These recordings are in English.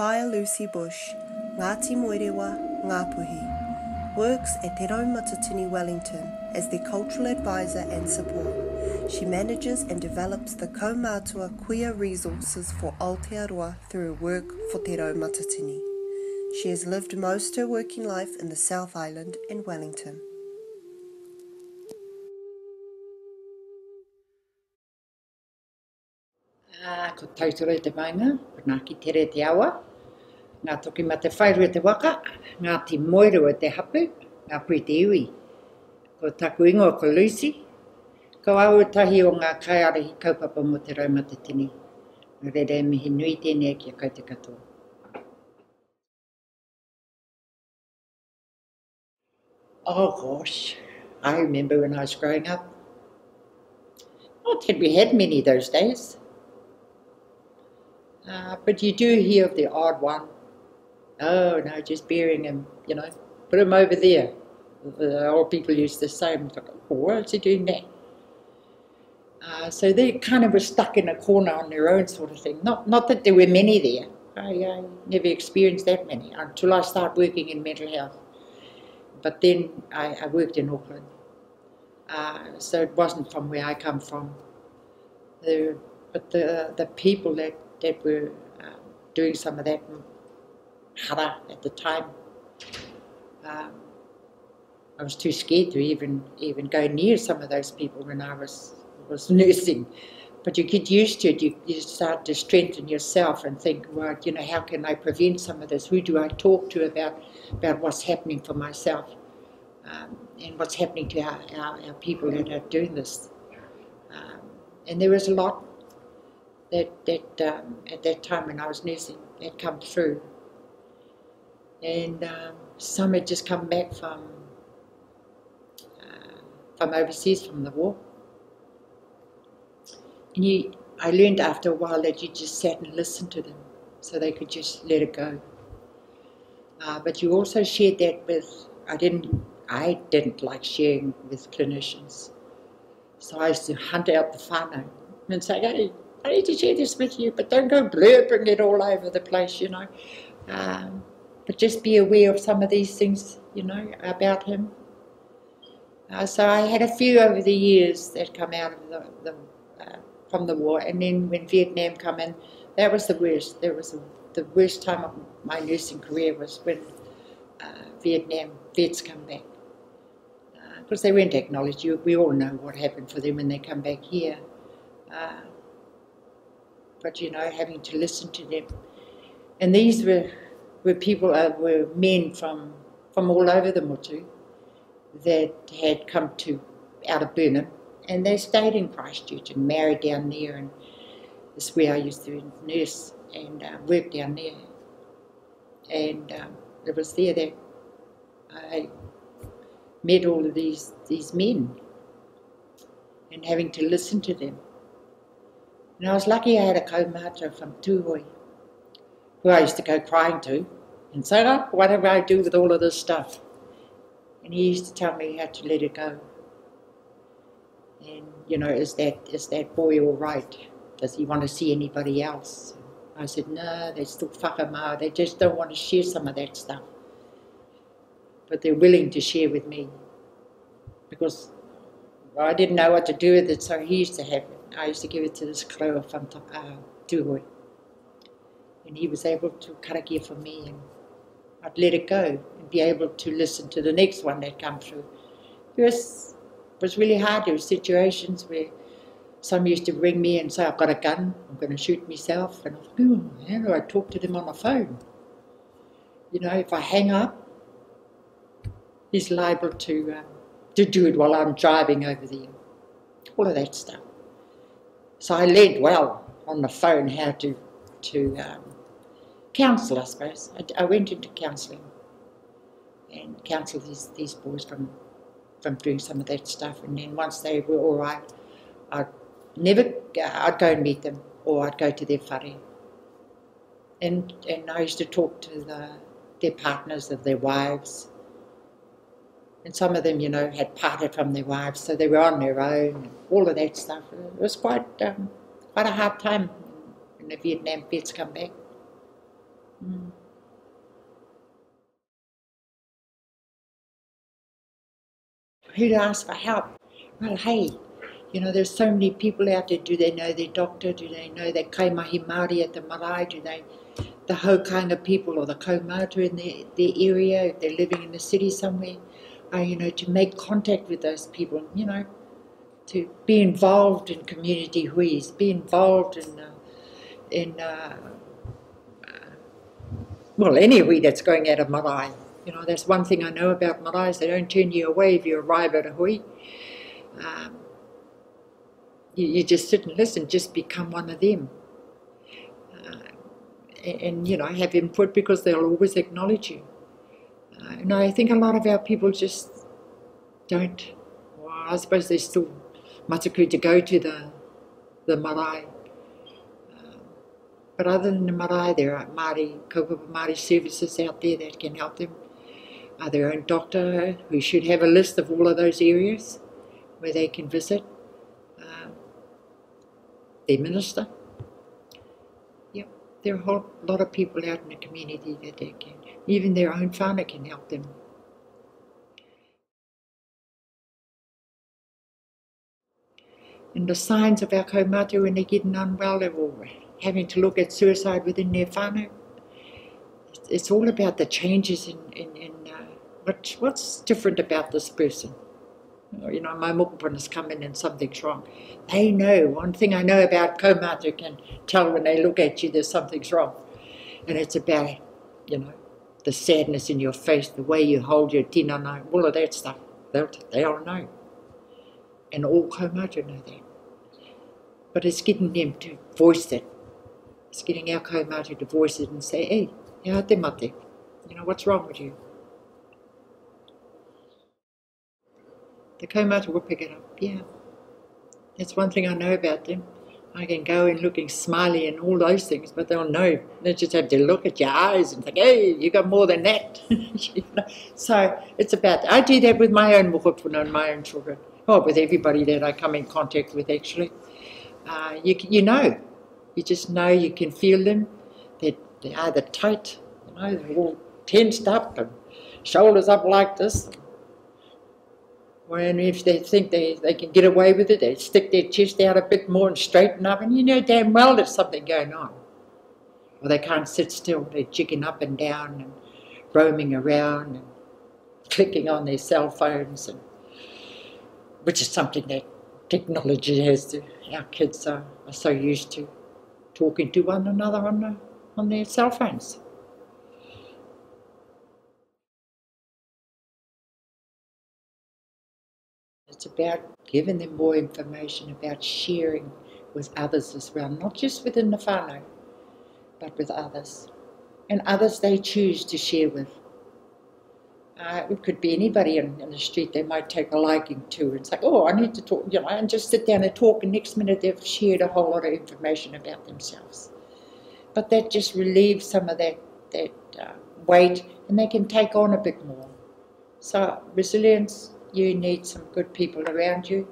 Whaia Lucy Bush, Ngāti Moerewa, Ngāpuhi, works at Te Raumatatini Wellington as their cultural advisor and support. She manages and develops the Kaumātua queer resources for Aotearoa through work for Te Raumatatini. She has lived most of her working life in the South Island and Wellington. Ah, ko tautoro e te mainga, nā ki tere te awa, ngā toki ma te whairua te waka, ngā ti moiro e te hapu, ngā pui te iwi. Ko taku ingo ko Lucy, ko au tahi o ngā kaiarahi kaupapa mo te raumata tini. Ngā re re mihi nui tēnei ki a kau te katoa. Oh gosh, I remember when I was growing up. Not that we had many those days. Uh, but you do hear of the odd one. Oh no, just burying him, you know, put him over there. The old people used say, like, oh, what's he doing that? Uh, so they kind of were stuck in a corner on their own sort of thing. Not, not that there were many there. I, I never experienced that many until I started working in mental health. But then I, I worked in Auckland. Uh, so it wasn't from where I come from. The, but the, the people that that were um, doing some of that hara at the time. Um, I was too scared to even even go near some of those people when I was was nursing. But you get used to it. You, you start to strengthen yourself and think, well, you know, how can I prevent some of this? Who do I talk to about about what's happening for myself um, and what's happening to our, our, our, people that are doing this? Um, and there was a lot that that um, at that time when I was nursing had come through, and um, some had just come back from uh, from overseas from the war. And you, I learned after a while that you just sat and listened to them, so they could just let it go. Uh, but you also shared that with I didn't I didn't like sharing with clinicians, so I used to hunt out the whānau and say, hey I need to share this with you, but don't go blurping it all over the place, you know. Um, but just be aware of some of these things, you know, about him. Uh, so I had a few over the years that come out of the, the uh, from the war, and then when Vietnam come in, that was the worst. That was the, the worst time of my nursing career was when uh, Vietnam vets come back because uh, they weren't acknowledged. You, we all know what happened for them when they come back here. Uh, but you know, having to listen to them. And these were, were people, uh, were men from, from all over the Motu that had come to out of Burnham and they stayed in Christchurch and married down there and this is where I used to nurse and uh, work down there. And um, it was there that I met all of these, these men and having to listen to them and I was lucky I had a kaumata from Tūhoe, who I used to go crying to and say, oh, whatever I do with all of this stuff. And he used to tell me how to let it go. And, you know, is that is that boy all right? Does he want to see anybody else? I said, no, they still whakamau. They just don't want to share some of that stuff. But they're willing to share with me. Because I didn't know what to do with it, so he used to have it. I used to give it to this koroua from uh, Tūhoe. And he was able to karakia for me and I'd let it go and be able to listen to the next one that come through. Was, it was really hard. There were situations where some used to ring me and say, I've got a gun, I'm going to shoot myself. And I thought, how do I talk to them on the phone? You know, if I hang up, he's liable to, um, to do it while I'm driving over there. All of that stuff. So I led well on the phone how to, to um, counsel, I suppose. I, I went into counselling and counselled these, these boys from, from doing some of that stuff. And then once they were all right, I'd never, I'd go and meet them or I'd go to their whare. And, and I used to talk to the, their partners of their wives. And some of them, you know, had parted from their wives, so they were on their own and all of that stuff. It was quite um, quite a hard time when the Vietnam vets come back. Mm. Who'd ask for help? Well, hey, you know, there's so many people out there. Do they know their doctor? Do they know their kaimahi Māori at the marae? Do they, the haukāinga people or the kaumata in their, their area, if they're living in the city somewhere? Uh, you know, to make contact with those people, you know, to be involved in community huis, be involved in, uh, in uh, well, any that's going out of marae. You know, that's one thing I know about marae is they don't turn you away if you arrive at a hui. Um, you, you, just sit and listen, just become one of them. Uh, and, and, you know, have input because they'll always acknowledge you. Uh, and I think a lot of our people just don't. Well, I suppose there's still mataku to go to the, the marae. But other than the marae, there are Māori, kaupapa Māori services out there that can help them. Uh, their own doctor who should have a list of all of those areas where they can visit. Uh, their minister. Yep, there are a whole lot of people out in the community that they can. Even their own whānau can help them. And the signs of our kaumata when they're getting unwell they're or having to look at suicide within their whānau. It's all about the changes in, in, in uh, what, what's different about this person. You know, my mokopuna's come in and something's wrong. They know. One thing I know about kaumata can tell when they look at you there's something's wrong. And it's about, you know, the sadness in your face, the way you hold your tinana, all of that stuff. They'll, they all know. And all kaumata know that. But it's getting them to voice it. Getting our kaumata to voice it and say, hey, yeah, te mate. You know, what's wrong with you? The kaumata will pick it up, yeah. That's one thing I know about them. I can go in looking smiley and all those things, but they'll know. They just have to look at your eyes and think, hey, you got more than that. you? So it's about, I do that with my own mokopuna and my own children. Oh, with everybody that I come in contact with, actually. Uh, you, you know. You just know, you can feel them. They're, they're either tight, you know, they're all tensed up and shoulders up like this, And if they think they, they can get away with it, they stick their chest out a bit more and straighten up, and you know damn well there's something going on. Or they can't sit still, they're jigging up and down and roaming around and clicking on their cell phones, and, which is something that technology has to, our kids are, are so used to talking to one another on, on their cell phones. It's about giving them more information about sharing with others as well, not just within the whānau, but with others. And others they choose to share with. Uh, it could be anybody in, in, the street they might take a liking to It's like, oh, I need to talk, you know, and just sit down and talk, and next minute they've shared a whole lot of information about themselves. But that just relieves some of that, that uh, weight, and they can take on a bit more. So resilience you need some good people around you.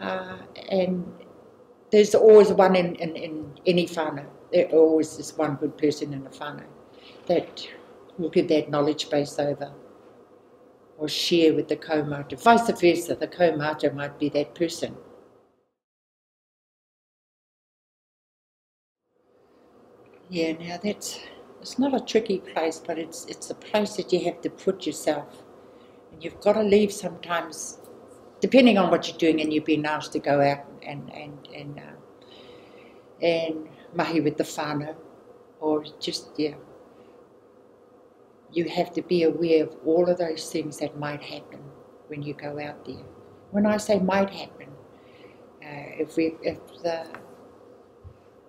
Uh, and there's always one in, in, in any whānau. There always is one good person in a whānau that will give that knowledge base over or share with the kaumata. Vice versa, the kaumata might be that person. Yeah, now that's it's not a tricky place, but it's it's a place that you have to put yourself And you've got to leave sometimes, depending on what you're doing, and you've been asked to go out and and and uh, and mahi with the whānau, or just yeah. You have to be aware of all of those things that might happen when you go out there. When I say might happen, uh, if we if the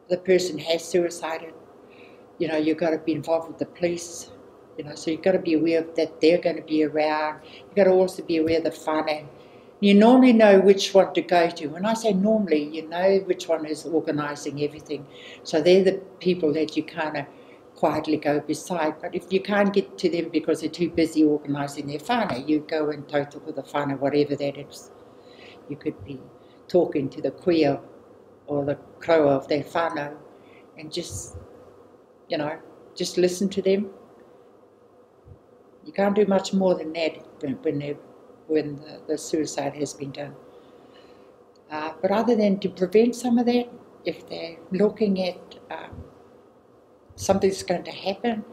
the person has suicided, you know, you've got to be involved with the police you know, so you've got to be aware that they're going to be around. You've got to also be aware of the whānau. You normally know which one to go to. When I say normally, you know which one is organising everything. So they're the people that you kind of quietly go beside. But if you can't get to them because they're too busy organising their whānau, you go and total with the whānau, whatever that is. You could be talking to the kuia or the crow of their whānau and just, you know, just listen to them. You can't do much more than that when, when, when the, the, suicide has been done. Uh, but other than to prevent some of that, if they're looking at um, something's going to happen,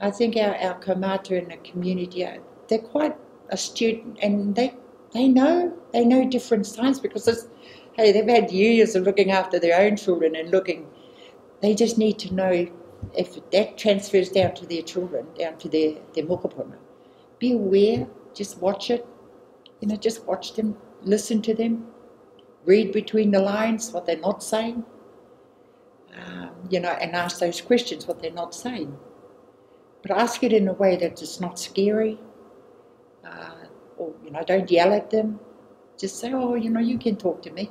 I think our, our kaumātua in the community, are, they're quite astute and they, they know, they know different signs because hey, they've had years of looking after their own children and looking, they just need to know if that transfers down to their children, down to their, their mokopuna. Be aware, just watch it, you know, just watch them, listen to them, read between the lines what they're not saying, you know, and ask those questions what they're not saying. But ask it in a way that it's not scary, uh, or, you know, don't yell at them. Just say, oh, you know, you can talk to me.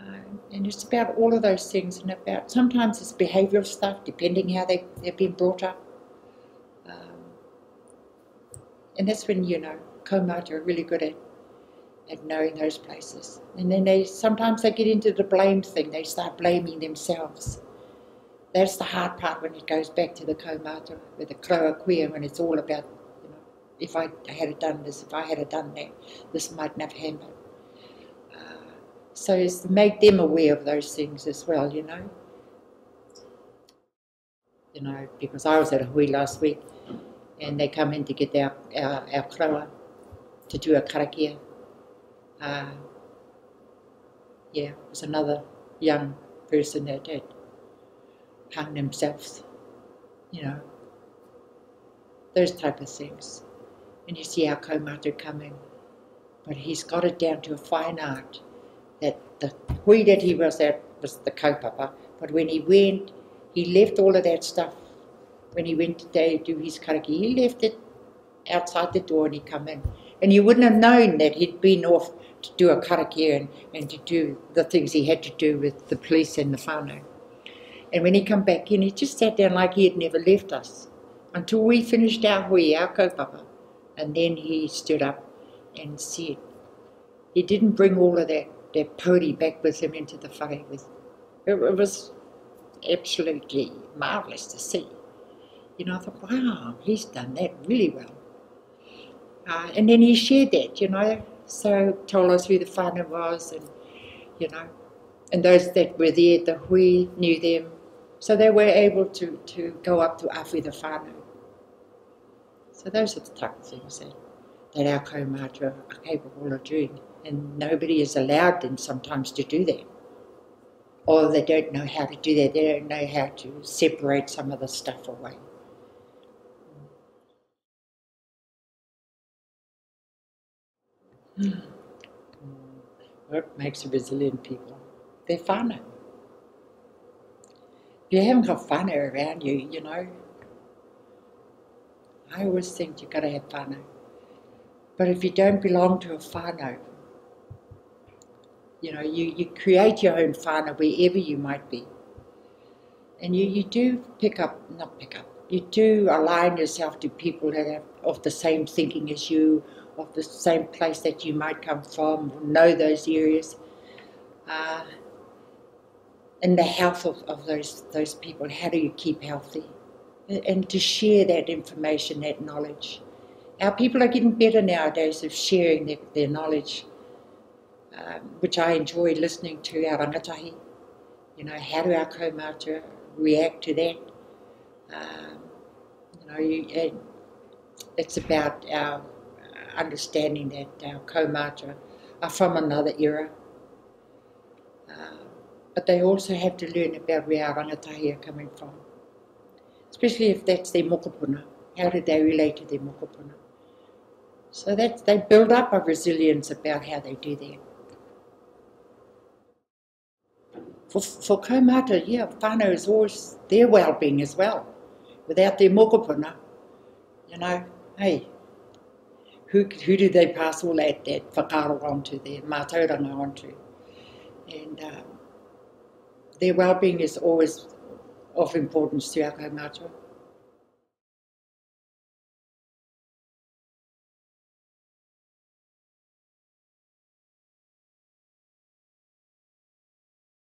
Um, and it's about all of those things and about sometimes it's behavioural stuff depending how they, they've been brought up. Um, and that's when, you know, kaumātua are really good at, at knowing those places. And then they sometimes they get into the blame thing, they start blaming themselves. That's the hard part when it goes back to the kaumātua, with the koroua kuia, when it's all about, you know, if I had done this, if I had done that, this mightn't have happened. Uh, so as to make them aware of those things as well, you know. You know, because I was at a hui last week and they come in to get our, our, our to do a karakia. Uh, yeah, it was another young person that had hung themselves, you know, those type of things. And you see our kaumātua coming, but he's got it down to a fine art that the hui that he was at was the kaupapa, but when he went, he left all of that stuff. When he went to do his karaki, he left it outside the door and he come in. And you wouldn't have known that he'd been off to do a karaki and, and to do the things he had to do with the police and the whānau. And when he come back in, he just sat down like he had never left us until we finished our hui, our kaupapa. And then he stood up and said, he didn't bring all of that that pony back with him into the whare. It, it was absolutely marvellous to see. You know, I thought, wow, he's done that really well. Uh, and then he shared that, you know, so told us who the whānau was and, you know, and those that were there, the hui knew them. So they were able to, to go up to Awhi the whānau. So those are the type of things that, that our kaumātua are capable of doing and nobody is allowed them sometimes to do that. Or they don't know how to do that, they don't know how to separate some of the stuff away. Mm. What makes resilient people? They're whānau. If you haven't got whānau around you, you know, I always think you've got to have whānau. But if you don't belong to a whānau, you know, you, you create your own whānau wherever you might be. And you, you do pick up, not pick up, you do align yourself to people that have of the same thinking as you, of the same place that you might come from, or know those areas. Uh, and the health of, of those those people, how do you keep healthy? And to share that information, that knowledge. Our people are getting better nowadays of sharing their, their knowledge um, which I enjoy listening to our rangatahi. You know, how do our kaumātua react to that? Um, you know, you, it's about our understanding that our kaumātua are from another era. Uh, but they also have to learn about where our rangatahi are coming from. Especially if that's their mokopuna. How do they relate to their mokopuna? So that they build up a resilience about how they do that. for, for kaumata, yeah, whānau is always their well-being as well. Without their mokopuna, you know, hey, who, who do they pass all that, that whakaaro on to, their mātauranga on to? And um, their well-being is always of importance to our kaumata.